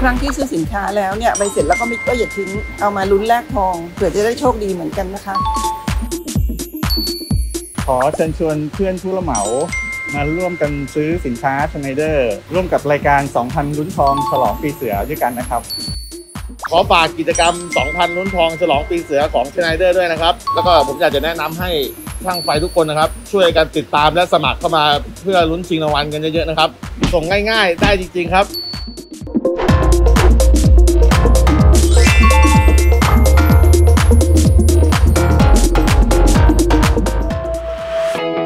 ครั้งที่ซื้อสินค้าแล้วเนี่ยใบเสร็จแล้วก็ไม่ก็อย่าทิ้งเอามาลุ้นแลกทองเผื่อจะได้โชคดีเหมือนกันนะคะ ขอเชิญชวนเพื่อนผู้รับเหมามาร่วมกันซื้อสินค้าชไนเดอร์ ร่วมกับรายการ 2,000 ลุ้นทองฉลองปีเสือด้วยกันนะครับ ขอฝากกิจกรรม 2,000 ลุ้นทองฉลองปีเสือของชไนเดอร์ด้วยนะครับ แล้วก็ผมอยากจะแนะนำให้ ช่างไฟทุกคนนะครับ ช่วยกันติดตามและสมัครเข้ามาเพื่อลุ้นชิงรางวัลกันเยอะๆนะครับ ส่งง่าย ๆ ได้จริง ๆ ครับ